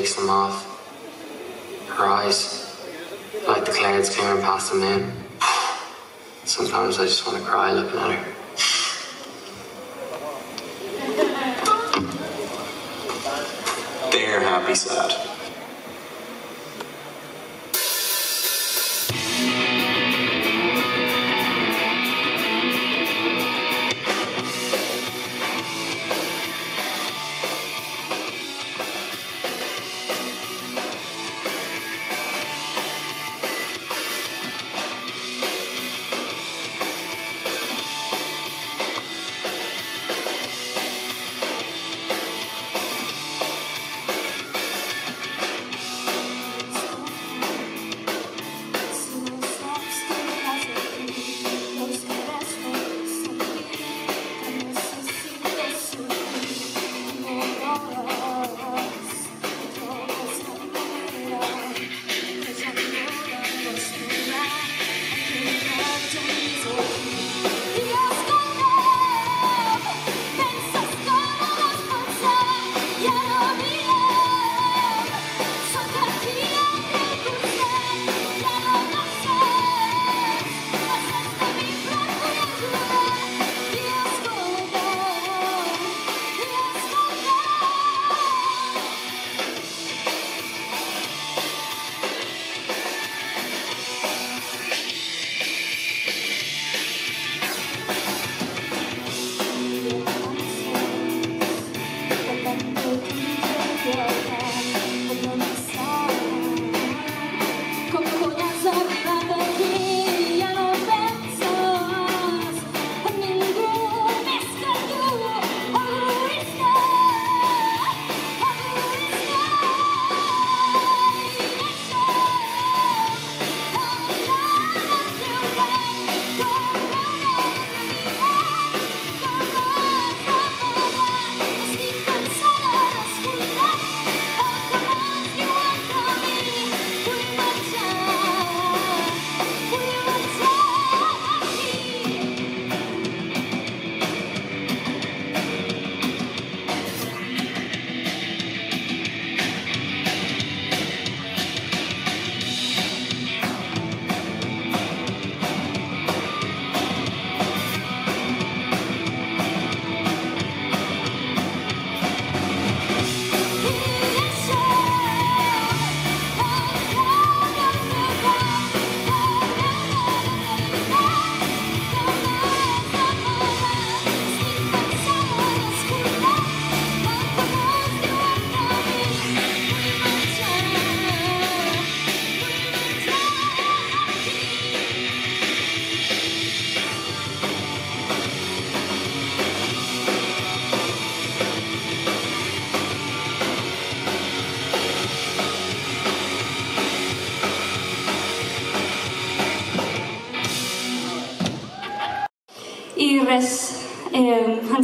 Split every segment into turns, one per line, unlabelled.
takes them off. Her eyes, like the clouds clearing past them now. Sometimes I just want to cry looking at her. They're happy sad.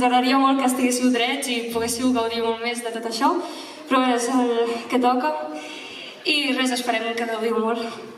Agradaria molt que estiguéssiu drets i poguéssiu gaudir molt més de tot això, però és el que toca. I res, esperem que gaudiu molt.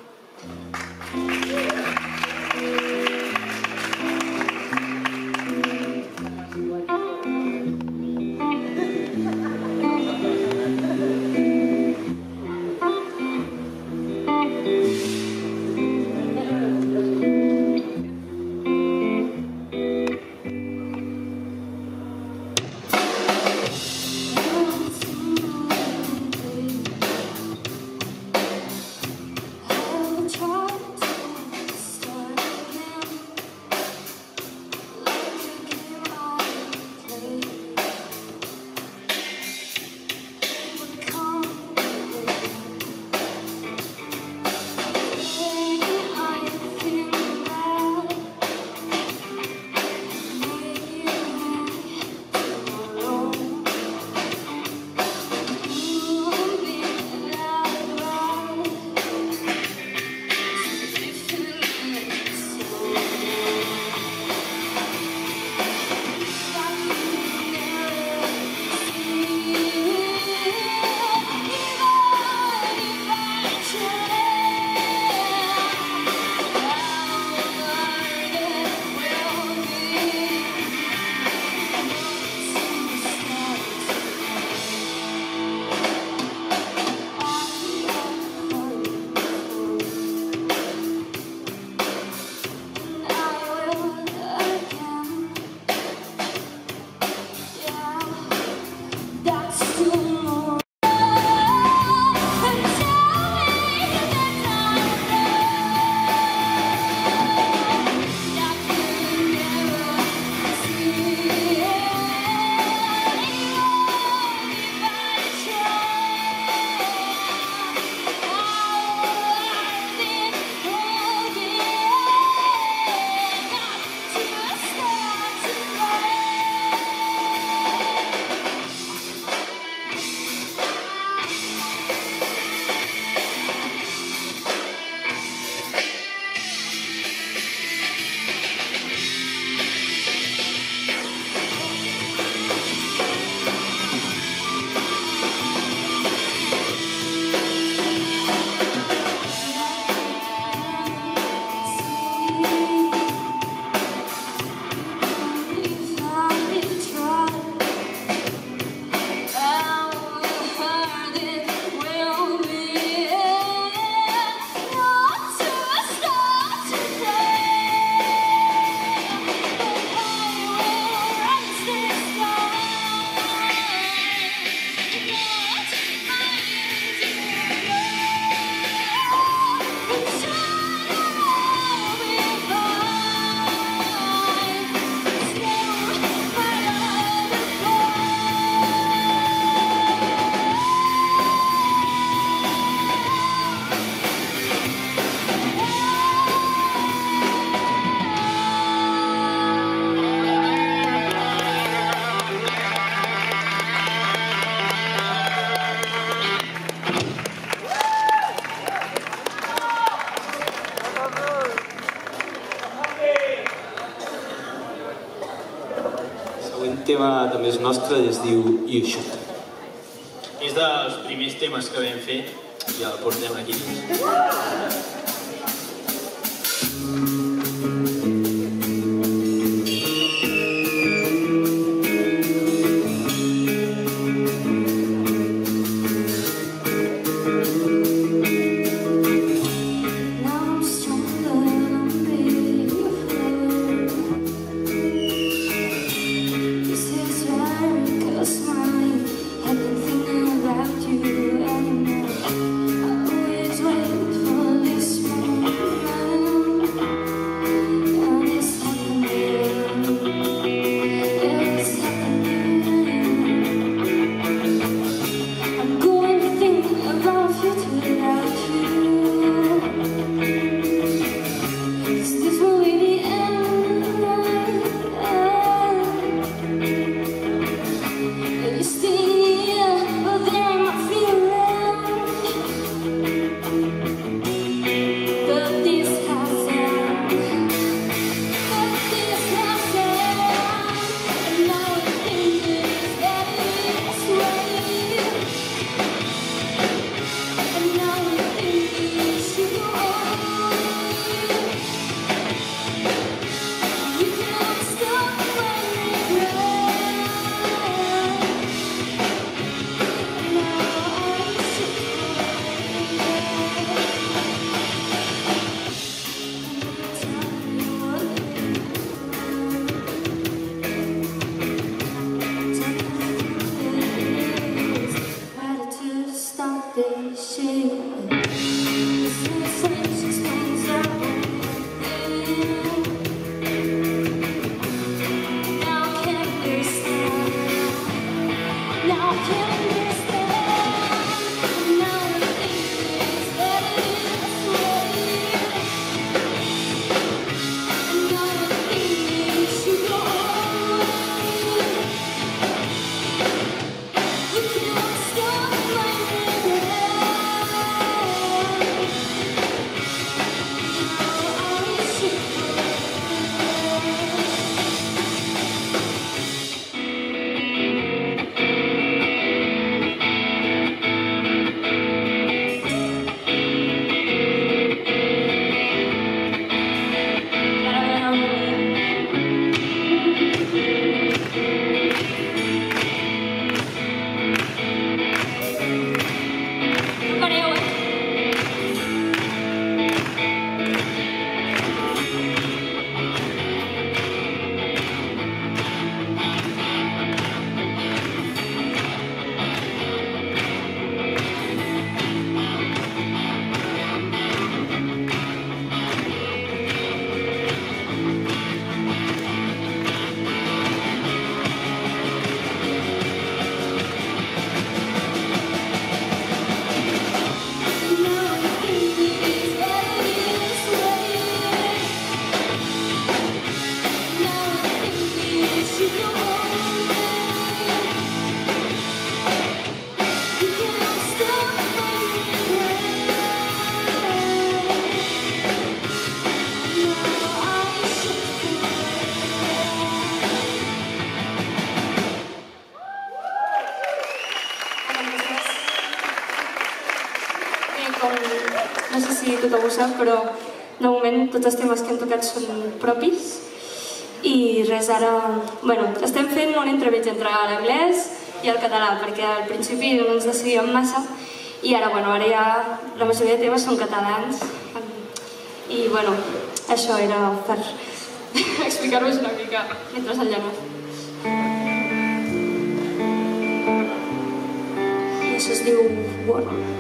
nostra i es diu You Should.
És dels primers temes que vam fer i el portem aquí dins.
ho sap, però de moment tots els temes que hem tocat són propis. I res, ara... Bueno, estem fent un entrevist entre l'anglès i el català, perquè al principi no ens decidíem massa i ara, bueno, ara ja la majoria de temes són catalans i, bueno, això era per explicar-vos una mica mentre el llenar. I això es diu
Bueno.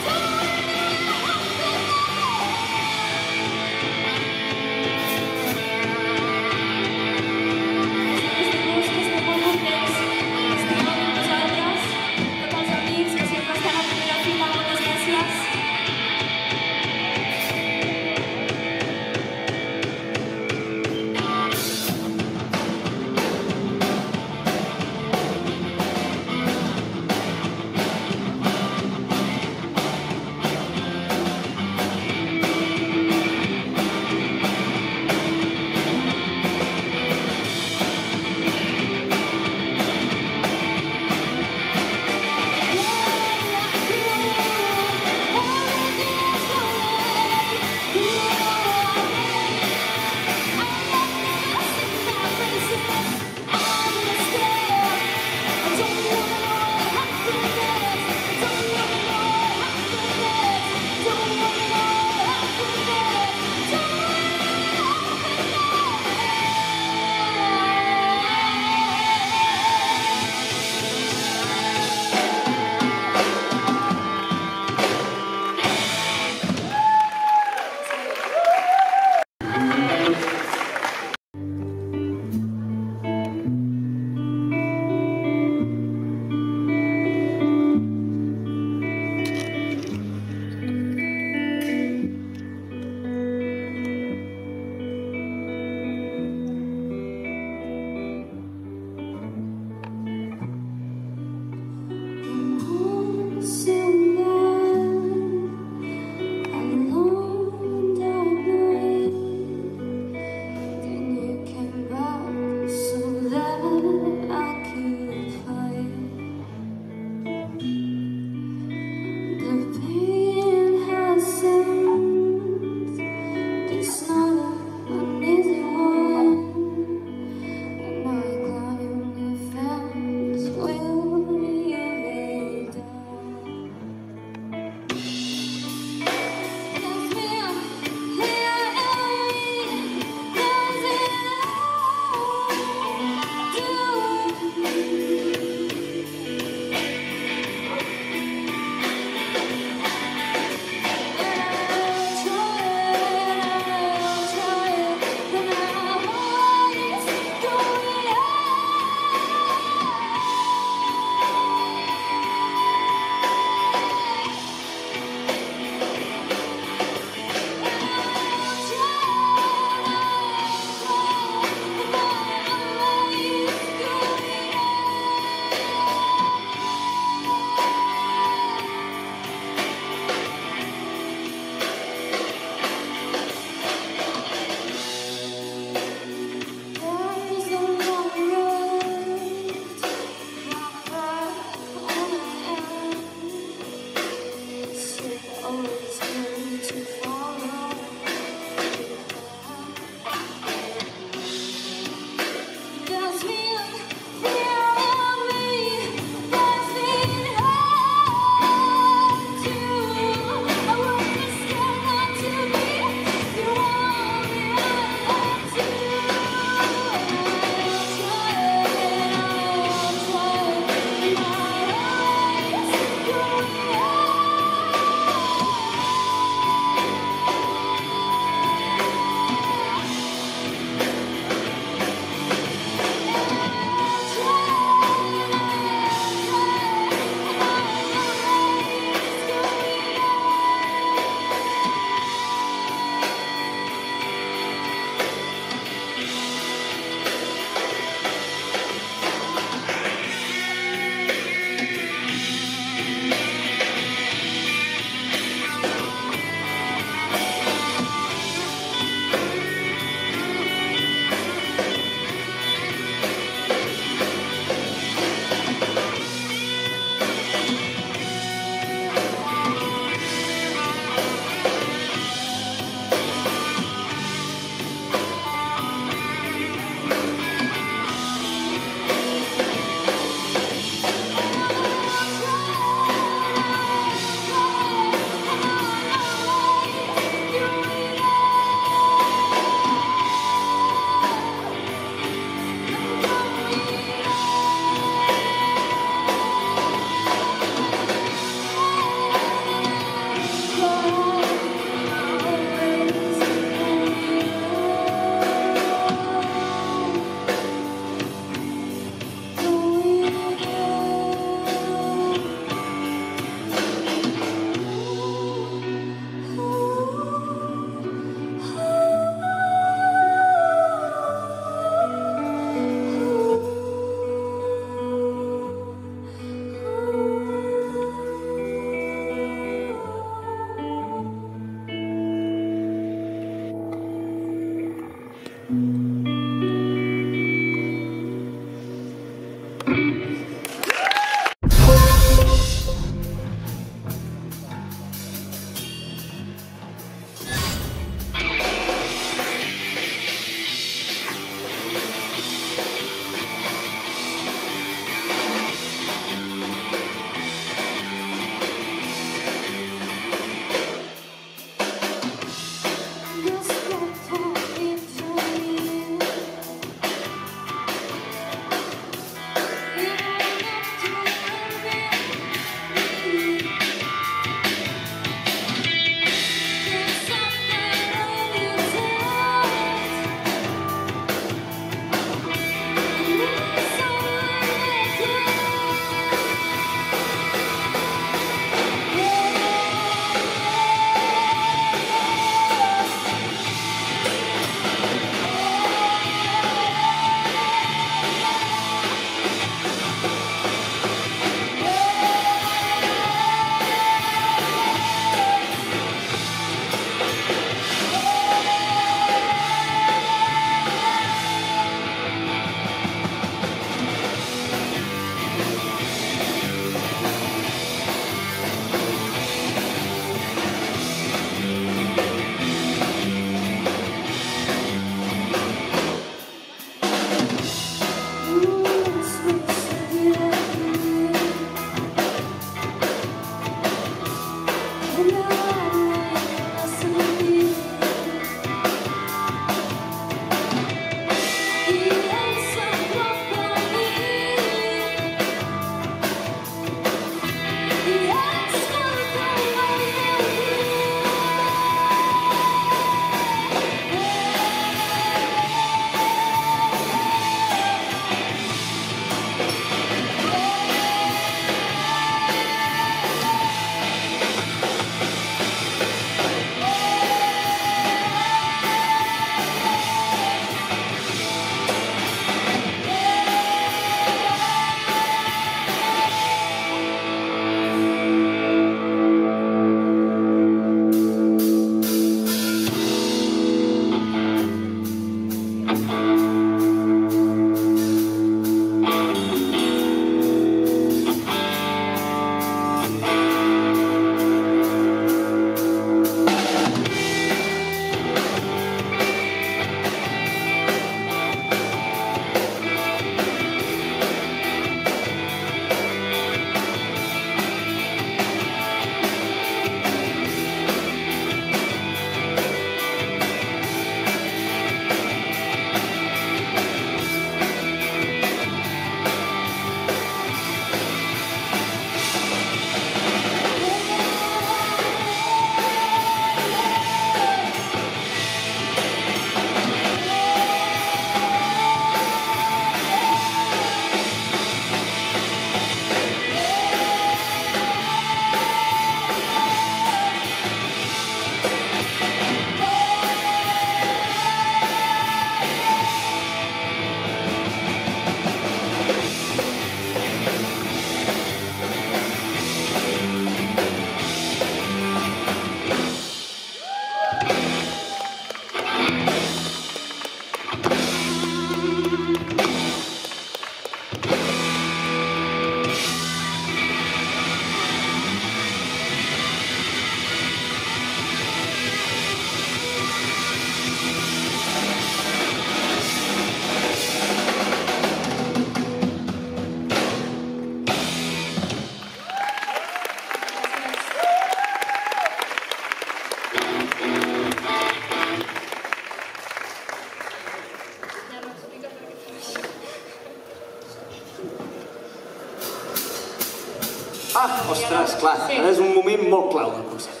clar,
sí.
ara és un moment molt clau del concert.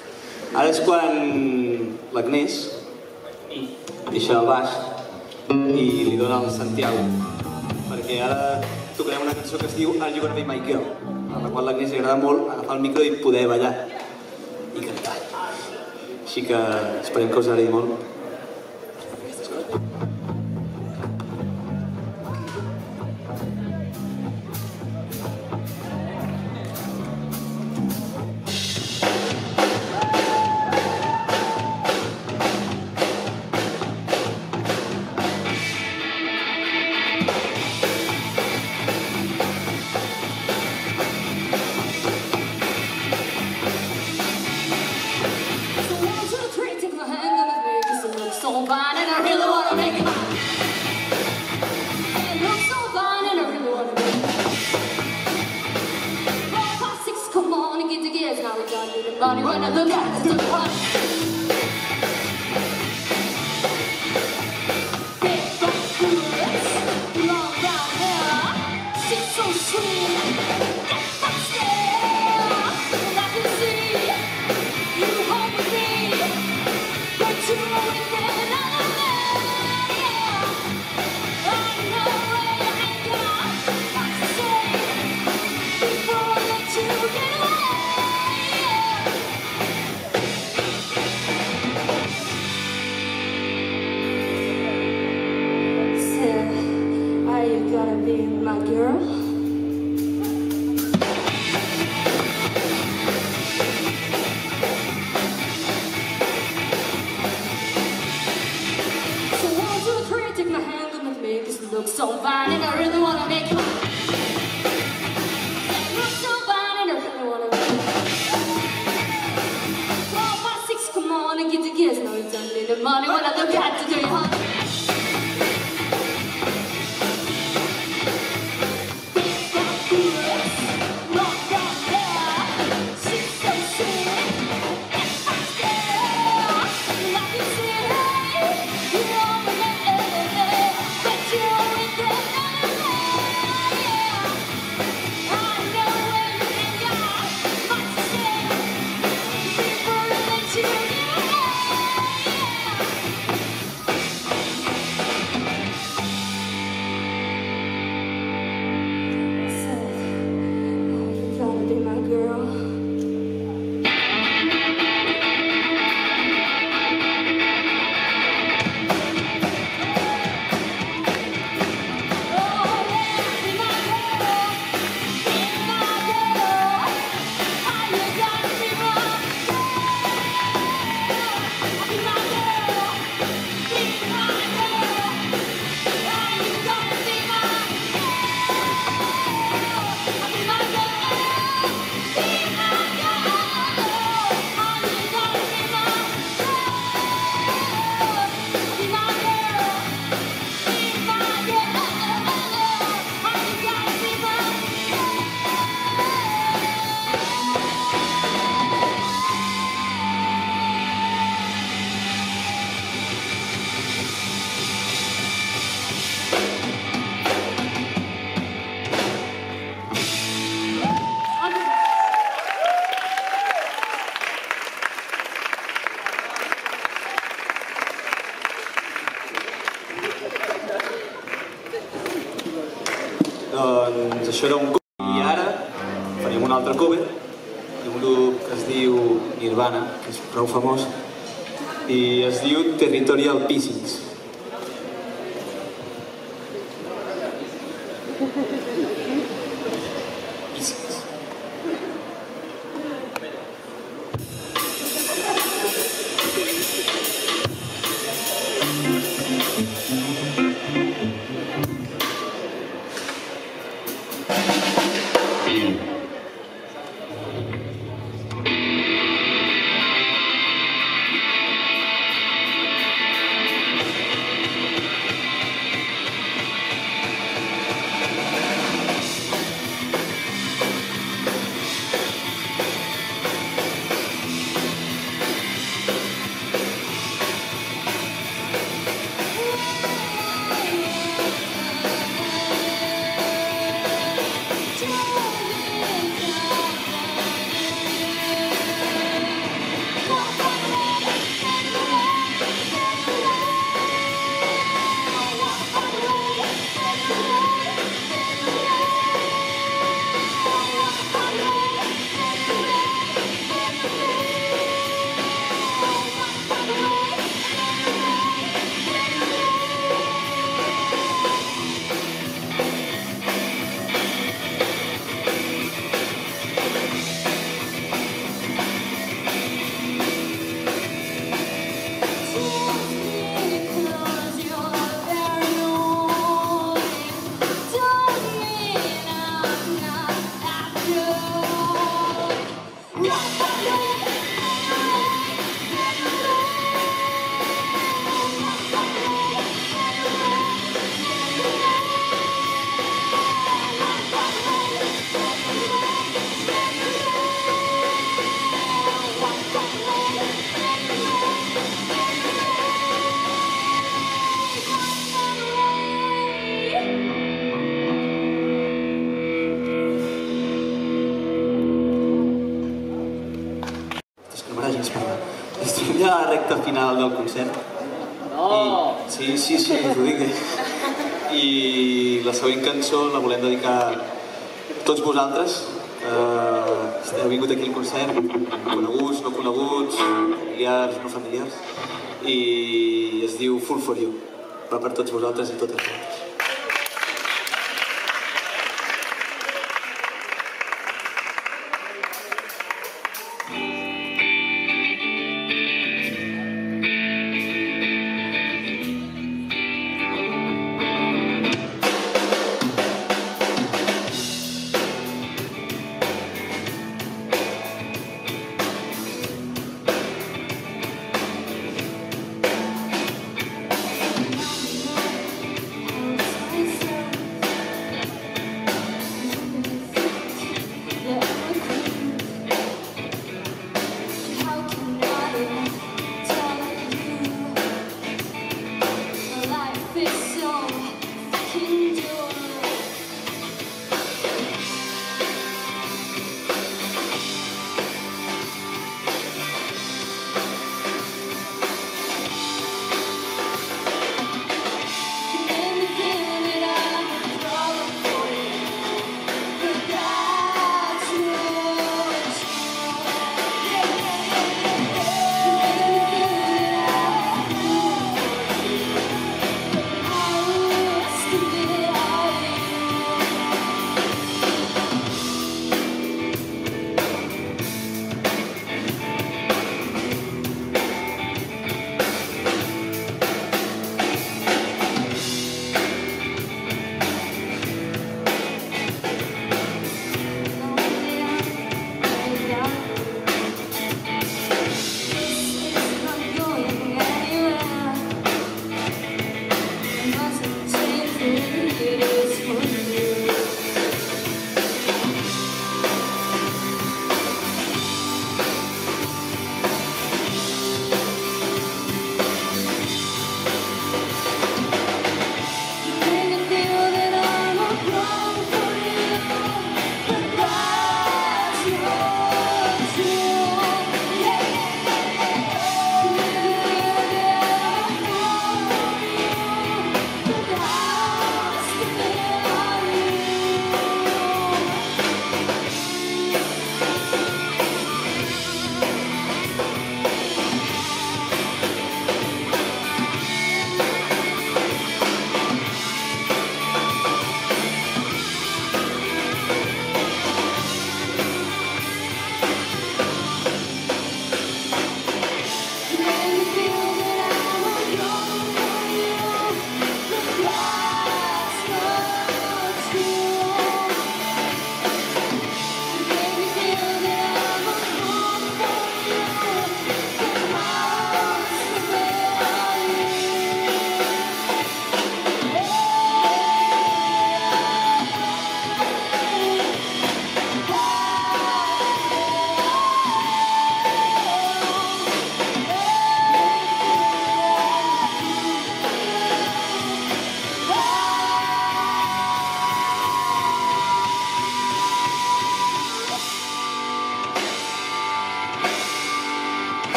Ara és quan l'Agnès deixa el baix i li dona el Santiago, perquè ara tocarem una cançó que es diu Are You Gonna Be My Girl, a la qual l'Agnès li agrada molt agafar el micro i poder ballar i cantar. Així que esperem que us agradi molt. Del concert.
No!
I, sí, sí, sí, us ho dic. I la següent cançó la volem dedicar a tots vosaltres, que heu vingut aquí al concert, coneguts, no coneguts, familiars, no familiars, i es diu Full for You. Va per tots vosaltres i totes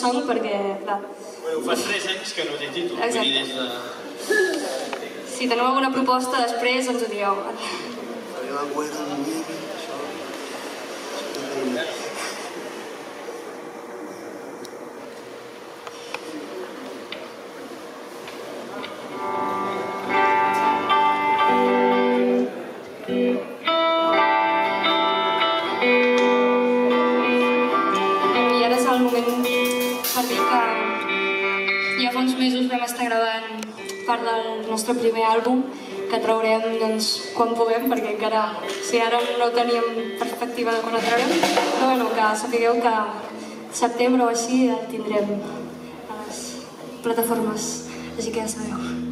moment es diu Llano Song perquè, clar,
Bueno, fa 3 anys que no té títol, vull
Exacte.
dir, des de...
si teniu alguna proposta després ens ho dieu. Nostre primer àlbum que traurem doncs, quan puguem, perquè encara, si ara no teníem perspectiva de quan el traurem, però bueno, que sapigueu que setembre o així el tindrem a les plataformes, així que ja sabeu.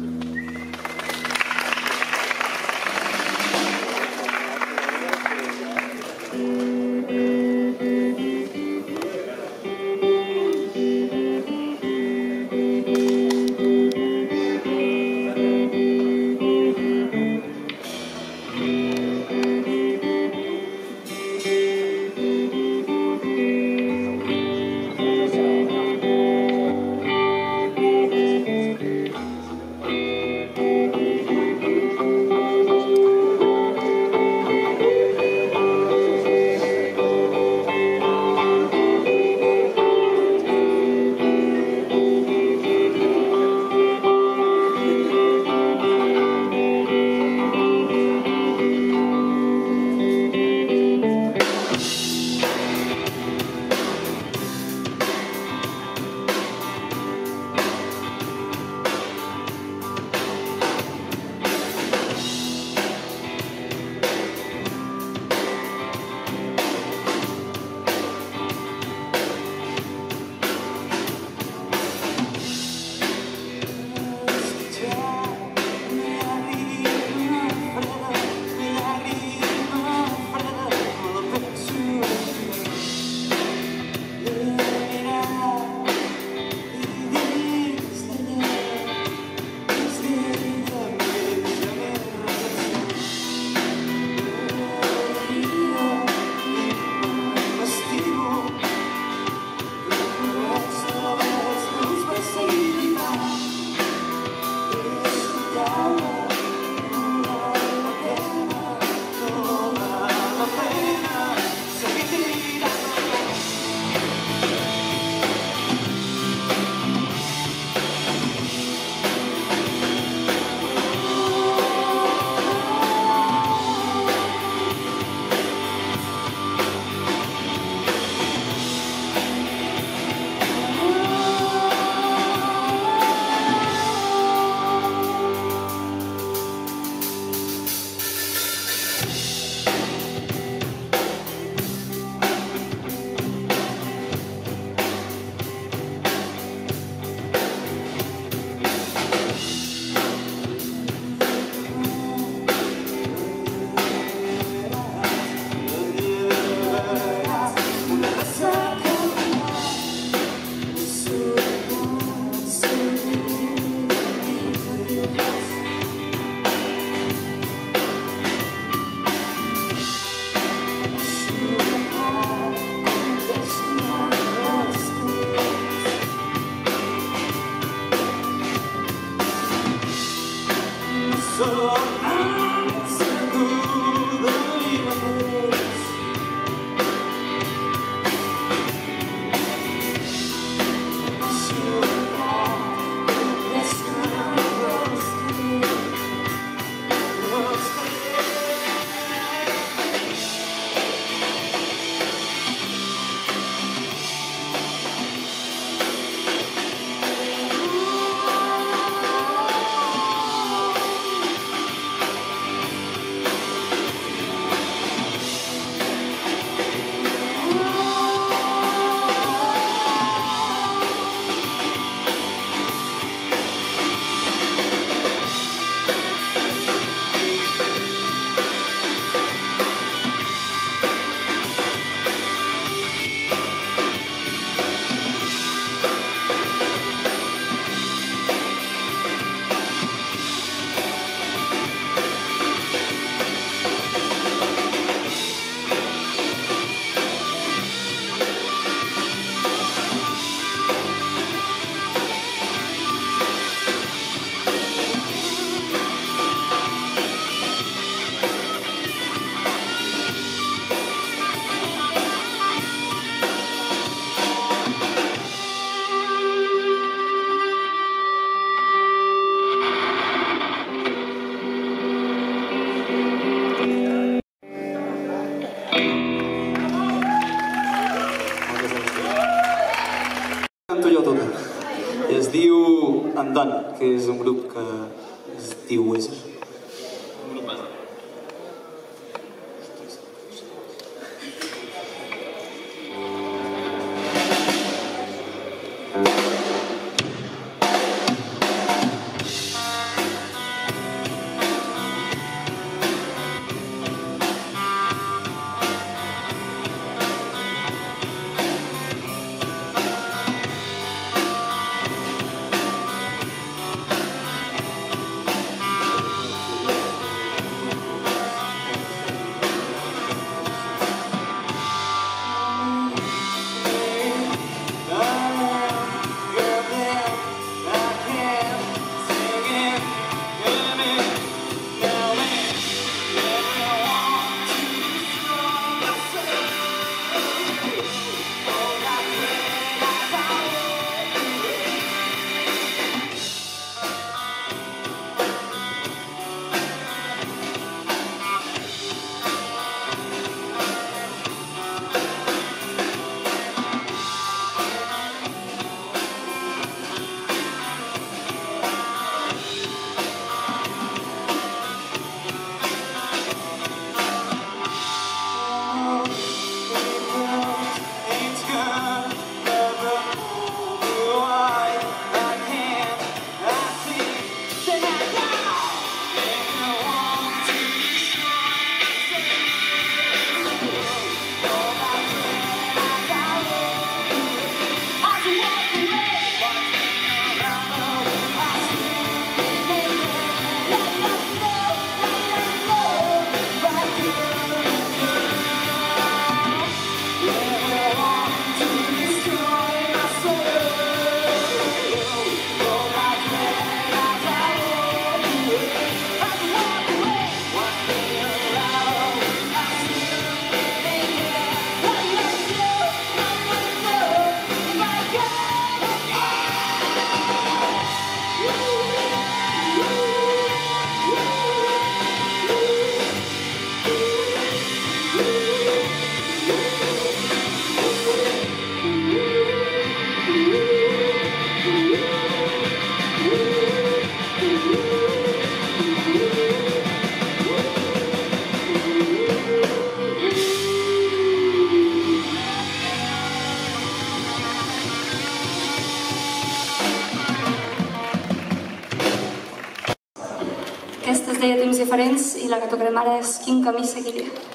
Diferents i la que tocarem ara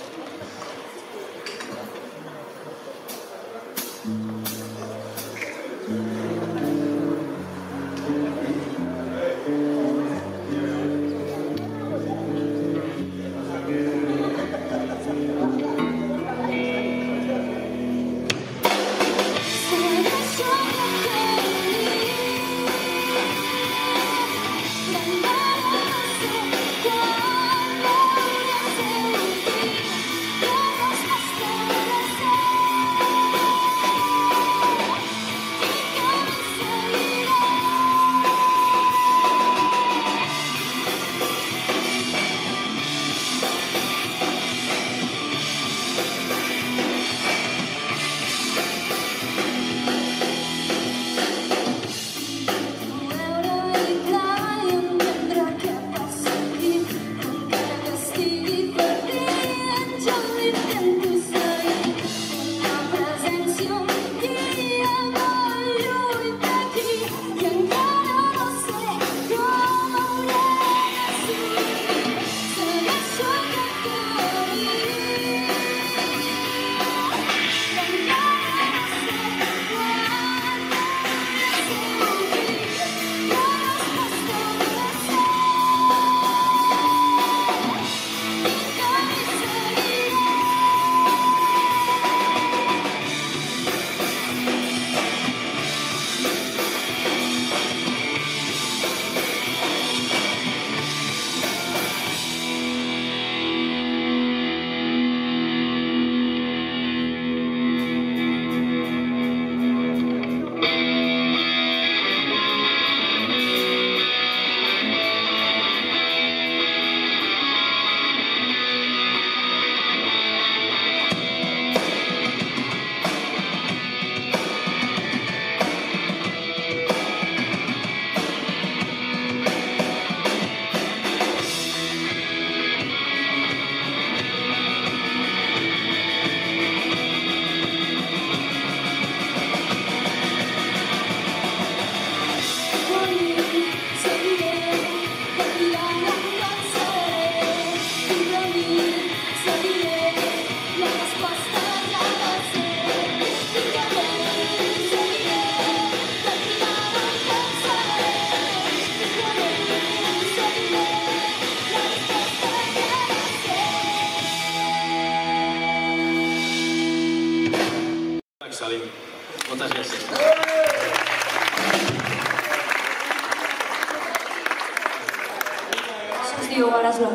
Això es diu Araslo.